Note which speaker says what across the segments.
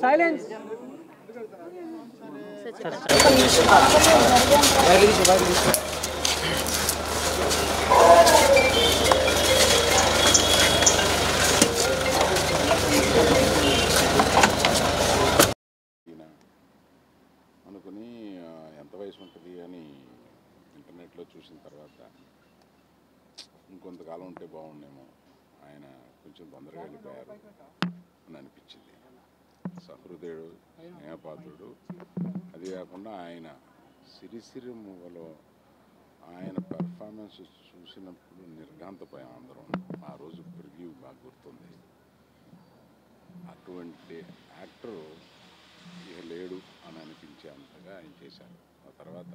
Speaker 1: Silence
Speaker 2: అనుకుని ఎంత వయసు ఉంటుంది అని ఇంటర్నెట్లో చూసిన తర్వాత ఇంకొంతకాలం ఉంటే బాగుండేమో. కొంచెం తొందరగా వెళ్ళిపోయారు అని అనిపించింది. సహృదయుడు స్నేహపాత్రుడు. అది కాకుండా ఆయన సిరిసిరి మూవలో ఆయన పెర్ఫార్మెన్స్ చూసినప్పుడు నిర్ఘాంతపోయాం అందరం. ఆ రోజు ప్రివ్యూ బాగా గుర్తుంది. అటువంటి యాక్టర్ ఇక లేడు అని అనిపించే అంతగా ఆయన చేశారు. ఆ తర్వాత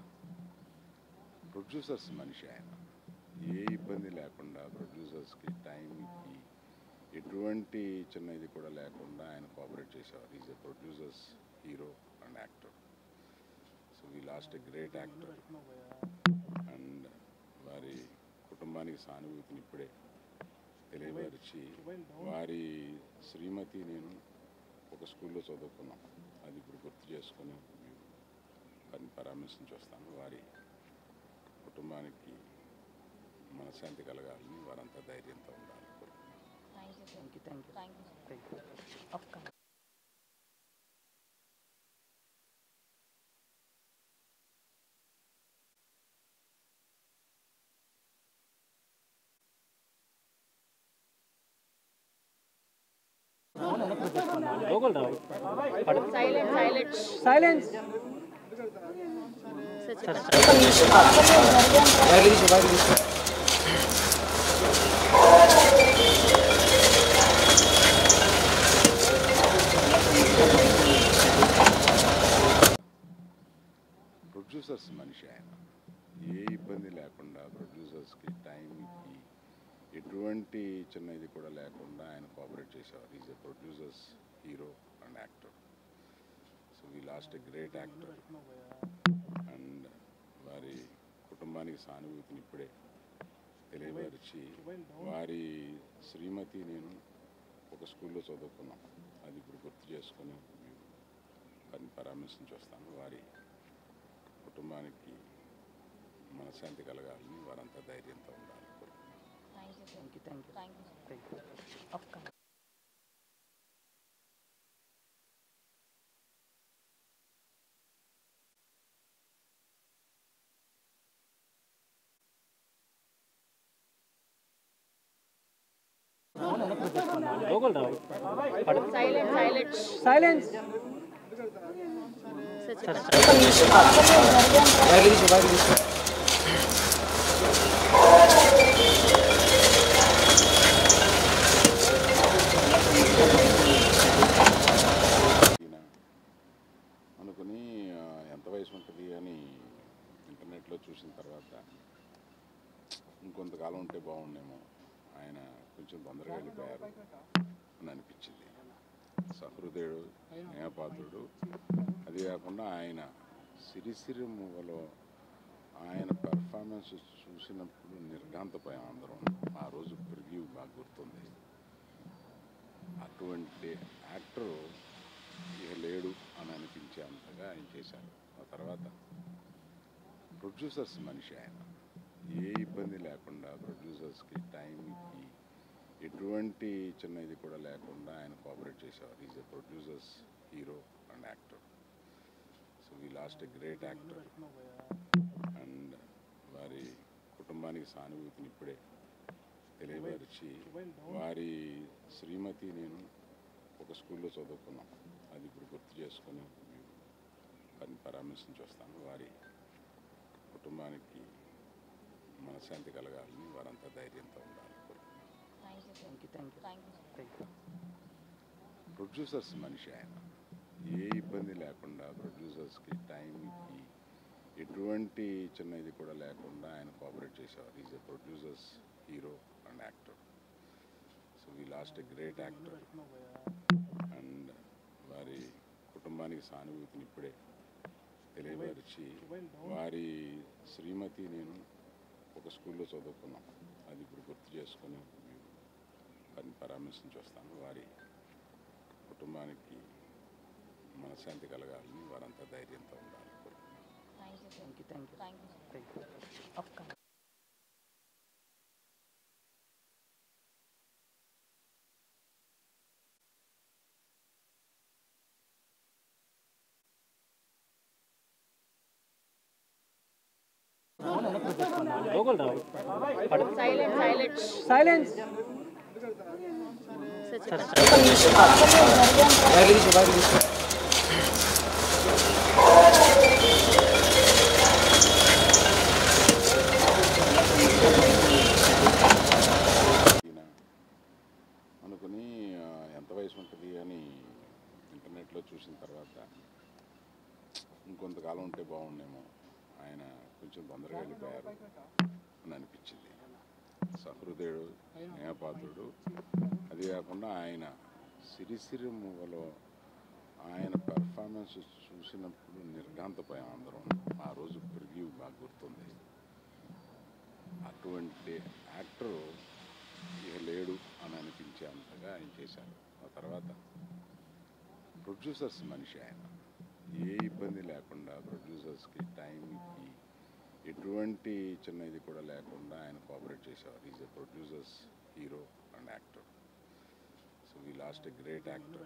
Speaker 2: ప్రొడ్యూసర్స్ మనిషి ఆయన. ఏ ఇబ్బంది లేకుండా ప్రొడ్యూసర్స్కి టైంకి ఎటువంటి చిన్న ఇది కూడా లేకుండా ఆయన కోఆపరేట్ చేసేవారు. Is a producers hero and actor so we lost a great actor and వారి కుటుంబానికి సానుభూతిని ఇప్పుడే తెలియపరిచి వారి శ్రీమతి నేను ఒక స్కూల్లో చదువుకున్నాం. అది ఇప్పుడు గుర్తు చేసుకుని మేము వారిని పరామర్శించి వస్తాను. వారి కుటుంబానికి మనశ్శాంతి కలగాలని వారంతా ధైర్యంతో ఉండాలి.
Speaker 3: Thank you, thank you. Thank you.
Speaker 1: Thank you.
Speaker 3: Silence, silence.
Speaker 1: Silence.
Speaker 2: Producers మనిషి ఆయన. ఏ ఇబ్బంది లేకుండా ప్రొడ్యూసర్స్కి టైంకి ఎటువంటి చిన్న ఇది కూడా లేకుండా ఆయన కోఆపరేట్ చేసేవారు. Is a producers hero and actor so we lost a great actor and వారి కుటుంబానికి సానుభూతిని ఇప్పుడే తెలియపరిచి వారి శ్రీమతి నేను ఒక స్కూల్లో చదువుకున్నాం. అది ఇప్పుడు గుర్తు చేసుకుని వారిని పరామర్శించి వస్తాను. వారి కుటుంబానికి మనశ్శాంతి కలగాలని వారంతా ధైర్యంతో ఉండాలి
Speaker 3: thank you thank you thank you thank you ఒక్క
Speaker 1: లోకల్ రావు
Speaker 3: సైలెంట్ సైలెంట్
Speaker 1: సైలెన్స్
Speaker 2: ఈయన అనుకుని ఎంత వయసు ఉంటుంది అని ఇంటర్నెట్లో చూసిన తర్వాత ఇంకొంతకాలం ఉంటే బాగుండేమో. ఆయన కొంచెం తొందరగా వెళ్ళిపోయారు అని అనిపించింది. సహృదయుడు స్నేహపాత్రుడు. అది కాకుండా ఆయన సిరిసిరి మూవలో ఆయన పెర్ఫార్మెన్స్ చూసినప్పుడు నిర్ఘాంతపోయాం అందరం. ఆ రోజు ప్రివ్యూ బాగా గుర్తుంది. అటువంటి యాక్టర్ ఇక లేడు అని అనిపించే అంతగా ఆయన చేశారు. ఆ తర్వాత ప్రొడ్యూసర్స్ మనిషి ఆయన. ఏ ఇబ్బంది లేకుండా ప్రొడ్యూసర్స్కి టైంకి ఎటువంటి చిన్న ఇది కూడా లేకుండా ఆయన కోఆపరేట్ చేసేవారు. Is a producers hero and actor so we lost a great actor and వారి కుటుంబానికి సానుభూతిని ఇప్పుడే తెలియపరిచి వారి శ్రీమతి నేను ఒక స్కూల్లో చదువుకున్నాం. అది ఇప్పుడు గుర్తు చేసుకొని మేము వారిని పరామర్శించి వస్తాను. వారి కుటుంబానికి మనశ్శాంతి కలగాలని వారంతా ధైర్యంతో ఉండాలి. ప్రొడ్యూసర్స్ మనిషి ఆయన. ఏ ఇబ్బంది లేకుండా ప్రొడ్యూసర్స్కి టైంకి ఎటువంటి చిన్న ఇది కూడా లేకుండా ఆయన కోఆపరేట్ చేసేవారు. Is a producers hero and actor so we lost a great actor and వారి కుటుంబానికి సానుభూతిని ఇప్పుడే తెలియపరిచి వారి శ్రీమతి నేను ఒక స్కూల్లో చదువుకున్నాం. అది ఇప్పుడు గుర్తు చేసుకొని మేము వారిని పరామర్శించి వస్తాను వారి కుటుంబానికి మనశ్శాంతి కలగాలని వారంతా ధైర్యంతో ఉండాలని కోరుకుంటున్నాను
Speaker 3: thank you
Speaker 1: thank you thank you
Speaker 3: thank you
Speaker 1: thank you
Speaker 3: ఒక్క
Speaker 1: లోగోలు రావు
Speaker 3: సైలెంట్ సైలెంట్
Speaker 1: సైలెన్స్
Speaker 2: ఈయన అనుకుని ఎంత వయసు ఉంటుంది అని ఇంటర్నెట్లో చూసిన తర్వాత ఇంకొంతకాలం ఉంటే బాగుండేమో. ఆయన కొంచెం తొందరగా వెళ్ళిపోయారు అని అనిపించింది. సహృదయుడు స్నేహపాత్రుడు. అది కాకుండా ఆయన సిరిసిరి మూవలో ఆయన పెర్ఫార్మెన్స్ చూసినప్పుడు నిర్ఘాంతపోయాం అందరం ఆ రోజు ప్రివ్యూ బాగా గుర్తుంది. అటువంటి యాక్టర్ ఇక లేడు అని అనిపించేంతగా ఆయన చేశారు. ఆ తర్వాత ప్రొడ్యూసర్స్ మనిషి ఆయన. ఏ ఇబ్బంది లేకుండా ప్రొడ్యూసర్స్కి టైంకి ఎటువంటి చిన్న ఇది కూడా లేకుండా ఆయన కోఆపరేట్ చేసేవారు. Is a producers hero and actor so we lost a great actor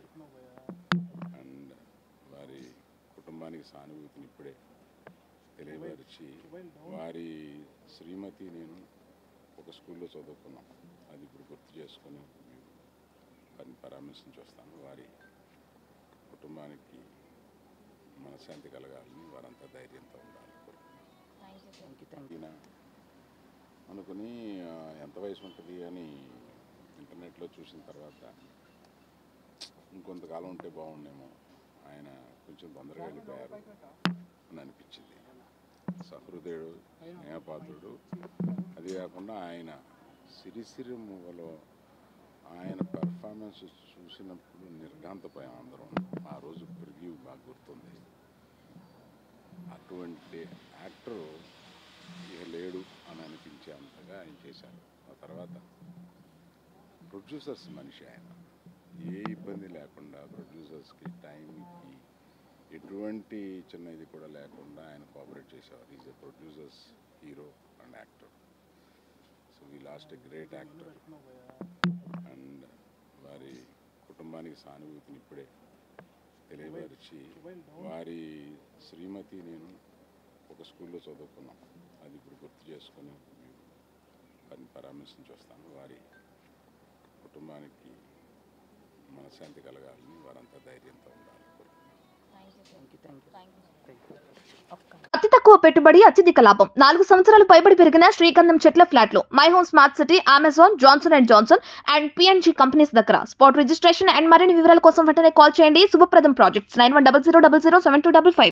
Speaker 2: and వారి కుటుంబానికి సానుభూతిని ఇప్పుడే తెలియపరిచి వారి శ్రీమతి నేను ఒక స్కూల్లో చదువుకున్నాం. అది ఇప్పుడు గుర్తు చేసుకొని వారిని పరామర్శించి వస్తాను. వారి కుటుంబానికి మనశ్శాంతి కలగాలని వారంతా ధైర్యంతో ఉండాలి. అనుకుని ఎంత వయసు ఉంటుంది అని ఇంటర్నెట్లో చూసిన తర్వాత ఇంకొంతకాలం ఉంటే బాగుండేమో. ఆయన కొంచెం తొందరగా వెళ్ళిపోయారు అని అనిపించింది. సహృదయుడు స్నేహపాత్రుడు. అది కాకుండా ఆయన సిరిసిరి మూవలో ఆయన పెర్ఫార్మెన్స్ చూసినప్పుడు నిర్ఘాంతపోయాం అందరం. ఆ రోజు ప్రివ్యూ బాగా గుర్తుంది. అటువంటి యాక్టరు ఇక లేడు అని అనిపించే అంతగా ఆయన చేశారు. ఆ తర్వాత ప్రొడ్యూసర్స్ మనిషి ఆయన. ఏ ఇబ్బంది లేకుండా ప్రొడ్యూసర్స్కి టైంకి ఎటువంటి చిన్న ఇది కూడా లేకుండా ఆయన కోఆపరేట్ చేసేవారు. Is a producers hero and actor so we lost a great actor and వారి కుటుంబానికి సానుభూతిని ఇప్పుడే తెలియపరిచి వారి శ్రీమతి నేను ఒక స్కూల్లో చదువుకున్నాం. అది ఇప్పుడు గుర్తు చేసుకొని మేము వారిని పరామర్శించి వస్తాను. వారి కుటుంబానికి మనశ్శాంతి కలగాలని వారంతా ధైర్యంతో ఉండాలని కోరుకుంటున్నాను
Speaker 4: తక్కువ పెట్టుబడి అత్యధిక లాభం. నాలుగు సంవత్సరాలు పైబడి పెరిగిన శ్రీగంధం చెట్ల ఫ్లాట్లు. My home smart city Amazon Johnson and Johnson and PNG companies దగ్గర. స్పాట్ రిజిస్ట్రేషన్ అండ్ మరిన్ని వివరాల కోసం వెంటనే కాల్ చేయండి. Shubhapradam projects. Nine one double zero double zero seven two double five.